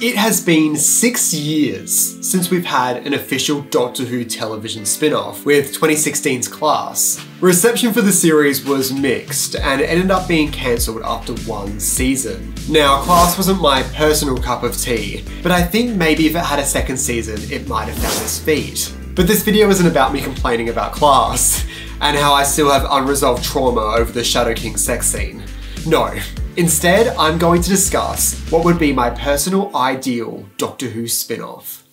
It has been six years since we've had an official Doctor Who television spin off with 2016's Class. Reception for the series was mixed and it ended up being cancelled after one season. Now, Class wasn't my personal cup of tea, but I think maybe if it had a second season, it might have found its feet. But this video isn't about me complaining about Class and how I still have unresolved trauma over the Shadow King sex scene. No, Instead, I'm going to discuss what would be my personal ideal Doctor Who spin-off.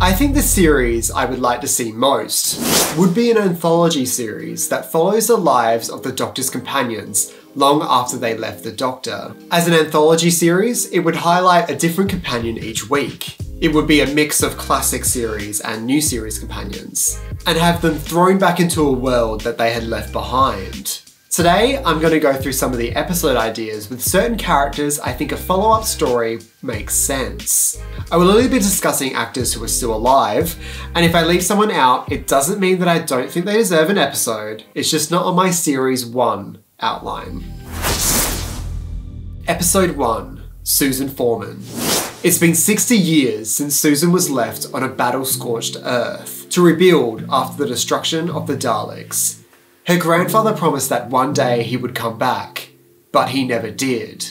I think the series I would like to see most would be an anthology series that follows the lives of the Doctor's companions long after they left the Doctor. As an anthology series, it would highlight a different companion each week, it would be a mix of classic series and new series companions, and have them thrown back into a world that they had left behind. Today, I'm going to go through some of the episode ideas with certain characters I think a follow-up story makes sense. I will only be discussing actors who are still alive, and if I leave someone out, it doesn't mean that I don't think they deserve an episode, it's just not on my Series 1 outline. Episode 1, Susan Foreman. It's been 60 years since Susan was left on a battle-scorched Earth to rebuild after the destruction of the Daleks. Her grandfather promised that one day he would come back, but he never did.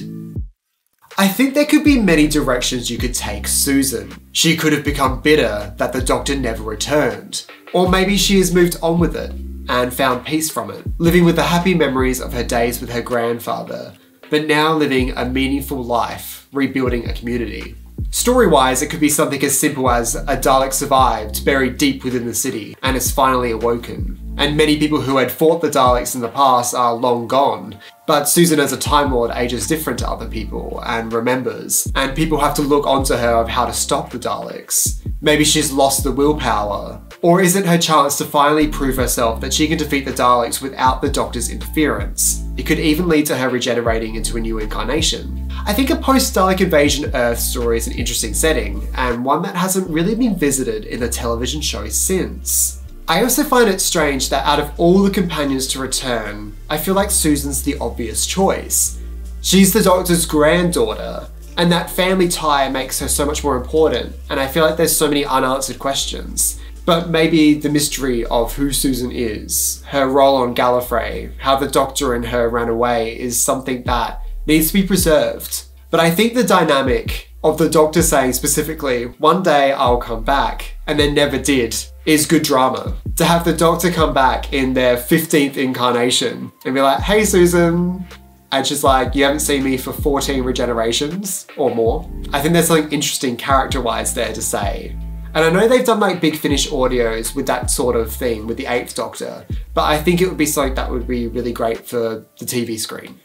I think there could be many directions you could take Susan. She could have become bitter that the doctor never returned, or maybe she has moved on with it and found peace from it, living with the happy memories of her days with her grandfather, but now living a meaningful life, rebuilding a community. Story-wise, it could be something as simple as a Dalek survived, buried deep within the city, and is finally awoken. And many people who had fought the Daleks in the past are long gone, but Susan as a Time Lord ages different to other people and remembers, and people have to look onto her of how to stop the Daleks. Maybe she's lost the willpower, or is it her chance to finally prove herself that she can defeat the Daleks without the Doctor's interference? It could even lead to her regenerating into a new incarnation. I think a post-Dalek invasion Earth story is an interesting setting, and one that hasn't really been visited in the television show since. I also find it strange that out of all the companions to return, I feel like Susan's the obvious choice. She's the Doctor's granddaughter, and that family tie makes her so much more important, and I feel like there's so many unanswered questions. But maybe the mystery of who Susan is, her role on Gallifrey, how the Doctor and her ran away is something that needs to be preserved. But I think the dynamic of the Doctor saying specifically, one day I'll come back, and then never did, is good drama. To have the Doctor come back in their 15th incarnation and be like, hey Susan, and she's like, you haven't seen me for 14 regenerations or more. I think there's something interesting character-wise there to say. And I know they've done like Big Finish audios with that sort of thing with the Eighth Doctor, but I think it would be something that would be really great for the TV screen.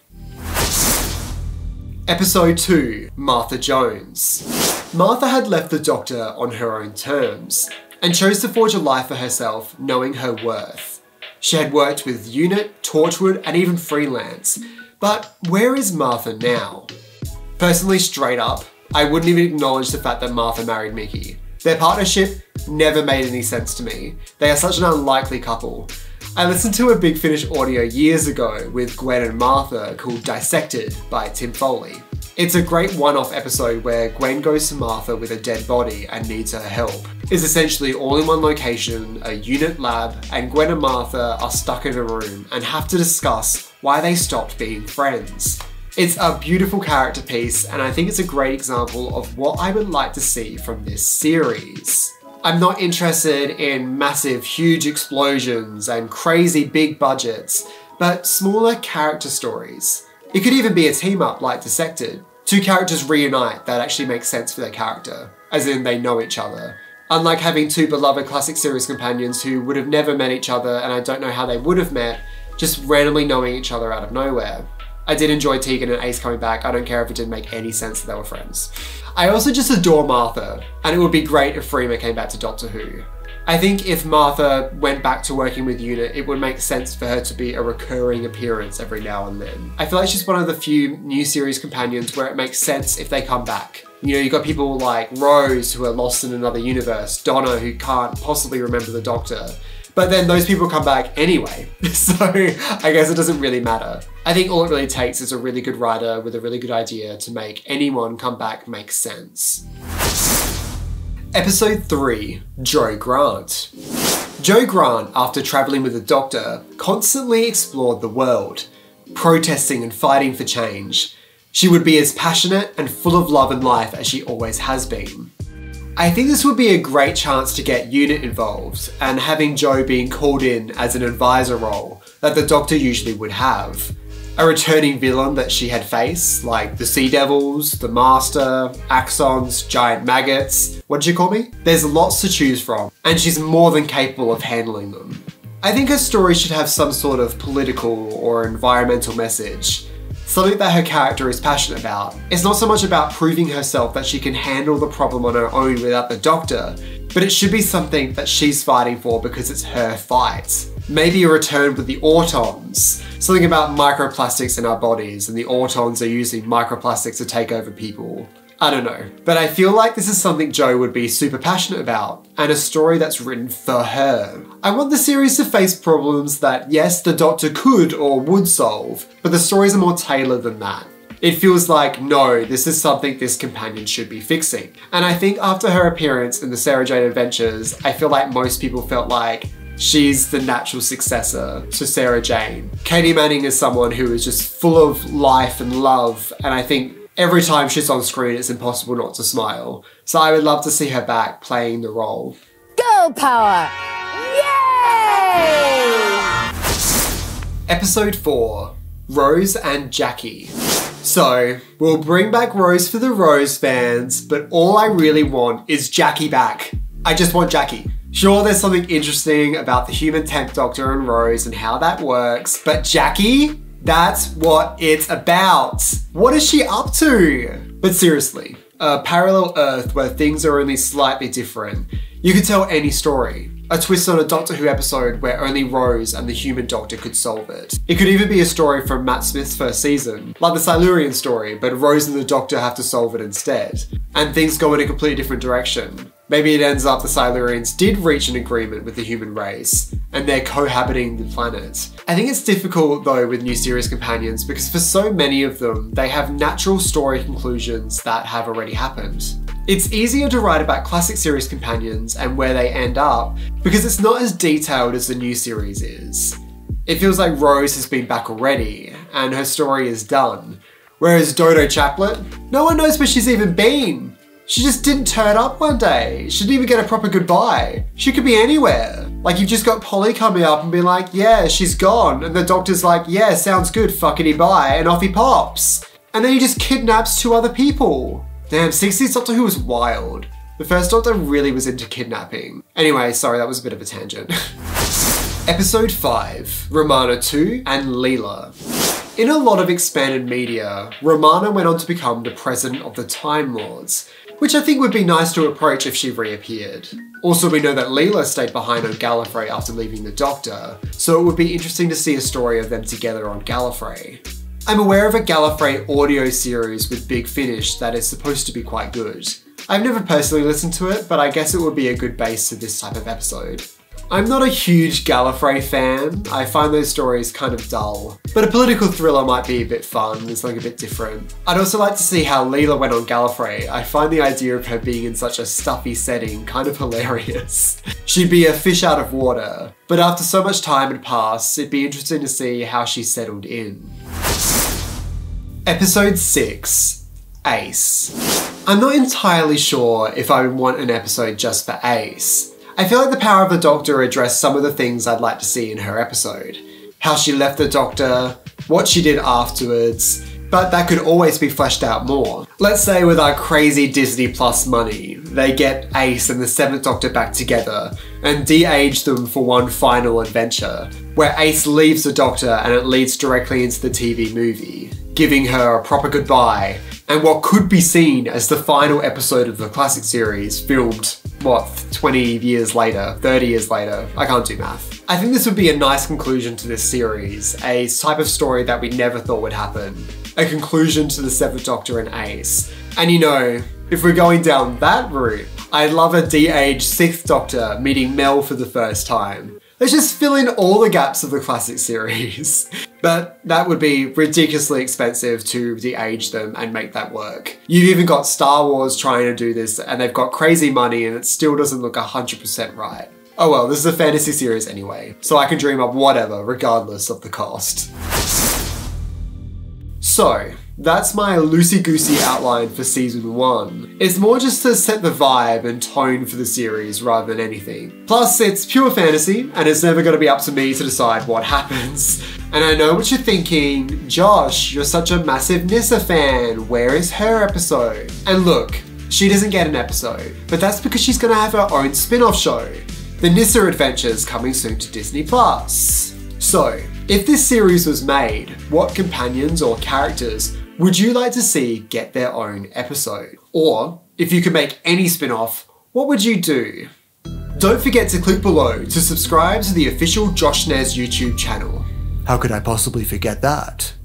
Episode 2 Martha Jones. Martha had left the Doctor on her own terms and chose to forge a life for herself, knowing her worth. She had worked with Unit, Torchwood, and even freelance. But where is Martha now? Personally, straight up, I wouldn't even acknowledge the fact that Martha married Mickey. Their partnership never made any sense to me. They are such an unlikely couple. I listened to a Big Finish audio years ago with Gwen and Martha called Dissected by Tim Foley. It's a great one-off episode where Gwen goes to Martha with a dead body and needs her help. It's essentially all in one location, a unit lab, and Gwen and Martha are stuck in a room and have to discuss why they stopped being friends. It's a beautiful character piece, and I think it's a great example of what I would like to see from this series. I'm not interested in massive, huge explosions and crazy big budgets, but smaller character stories. It could even be a team up like Dissected. Two characters reunite that actually makes sense for their character, as in they know each other. Unlike having two beloved classic series companions who would have never met each other and I don't know how they would have met, just randomly knowing each other out of nowhere. I did enjoy Tegan and Ace coming back. I don't care if it didn't make any sense that they were friends. I also just adore Martha, and it would be great if Freema came back to Doctor Who. I think if Martha went back to working with Unit, it would make sense for her to be a recurring appearance every now and then. I feel like she's one of the few new series companions where it makes sense if they come back. You know, you've got people like Rose who are lost in another universe, Donna who can't possibly remember the Doctor, But then those people come back anyway. So I guess it doesn't really matter. I think all it really takes is a really good writer with a really good idea to make anyone come back make sense. Episode 3 Jo Grant. Jo Grant, after travelling with the Doctor, constantly explored the world, protesting and fighting for change. She would be as passionate and full of love and life as she always has been. I think this would be a great chance to get UNIT involved, and having Jo being called in as an advisor role that the Doctor usually would have. A returning villain that she had faced, like the Sea Devils, the Master, Axons, Giant Maggots. What did you call me? There's lots to choose from, and she's more than capable of handling them. I think her story should have some sort of political or environmental message, something that her character is passionate about. It's not so much about proving herself that she can handle the problem on her own without the doctor, but it should be something that she's fighting for because it's her fight. Maybe a return with the Autons, something about microplastics in our bodies, and the Autons are using microplastics to take over people. I don't know. But I feel like this is something Jo would be super passionate about, and a story that's written for her. I want the series to face problems that, yes, the Doctor could or would solve, but the stories are more tailored than that. It feels like, no, this is something this companion should be fixing. And I think after her appearance in the Sarah Jane Adventures, I feel like most people felt like she's the natural successor to Sarah Jane. Katy Manning is someone who is just full of life and love, and I think every time she's on screen, it's impossible not to smile. So I would love to see her back playing the role. Girl power! Yay! Episode 4 Rose and Jackie. So, we'll bring back Rose for the Rose fans, but all I really want is Jackie back. I just want Jackie. Sure, there's something interesting about the human 10th Doctor and Rose and how that works, but Jackie? That's what it's about. What is she up to? But seriously, a parallel Earth where things are only slightly different. You could tell any story. A twist on a Doctor Who episode where only Rose and the human Doctor could solve it. It could even be a story from Matt Smith's first season, like the Silurian story, but Rose and the Doctor have to solve it instead. And things go in a completely different direction. Maybe it ends up the Silurians did reach an agreement with the human race, and they're cohabiting the planet. I think it's difficult though with new series companions because for so many of them, they have natural story conclusions that have already happened. It's easier to write about classic series companions and where they end up because it's not as detailed as the new series is. It feels like Rose has been back already, and her story is done. Whereas Dodo Chaplet, no one knows where she's even been. She just didn't turn up one day. She didn't even get a proper goodbye. She could be anywhere. Like you've just got Polly coming up and being like, yeah, she's gone. And the doctor's like, yeah, sounds good, fuckity bye. And off he pops. And then he just kidnaps two other people. Damn, 60s Doctor Who was wild. The first Doctor really was into kidnapping. Anyway, sorry, that was a bit of a tangent. Episode 5 Romana 2 and Leela. In a lot of expanded media, Romana went on to become the president of the Time Lords, which I think would be nice to approach if she reappeared. Also, we know that Leela stayed behind on Gallifrey after leaving the Doctor, so it would be interesting to see a story of them together on Gallifrey. I'm aware of a Gallifrey audio series with Big Finish that is supposed to be quite good. I've never personally listened to it, but I guess it would be a good base to this type of episode. I'm not a huge Gallifrey fan. I find those stories kind of dull. But a political thriller might be a bit fun, there's something a bit different. I'd also like to see how Leela went on Gallifrey. I find the idea of her being in such a stuffy setting kind of hilarious. She'd be a fish out of water. But after so much time had passed, it'd be interesting to see how she settled in. Episode 6 Ace. I'm not entirely sure if I want an episode just for Ace. I feel like the power of the Doctor addressed some of the things I'd like to see in her episode. How she left the Doctor, what she did afterwards, but that could always be fleshed out more. Let's say with our crazy Disney Plus money, they get Ace and the Seventh Doctor back together and de-age them for one final adventure, where Ace leaves the Doctor and it leads directly into the TV movie, giving her a proper goodbye and what could be seen as the final episode of the classic series filmed, what, 20 years later, 30 years later, I can't do math. I think this would be a nice conclusion to this series, a type of story that we never thought would happen, a conclusion to the Seventh Doctor and Ace. And you know, if we're going down that route, I'd love a de-aged Sixth Doctor meeting Mel for the first time. Let's just fill in all the gaps of the classic series. But that would be ridiculously expensive to de-age them and make that work. You've even got Star Wars trying to do this and they've got crazy money and it still doesn't look 100% right. Oh well, this is a fantasy series anyway, so I can dream up whatever regardless of the cost. So, that's my loosey-goosey outline for season one. It's more just to set the vibe and tone for the series rather than anything. Plus, it's pure fantasy, and it's never gonna be up to me to decide what happens. And I know what you're thinking, Josh, you're such a massive Nyssa fan, where is her episode? And look, she doesn't get an episode, but that's because she's gonna have her own spin-off show. The Nyssa Adventures coming soon to Disney+. Plus. So, if this series was made, what companions or characters would you like to see get their own episode? Or, if you could make any spin off, what would you do? Don't forget to click below to subscribe to the official Josh Snares YouTube channel. How could I possibly forget that?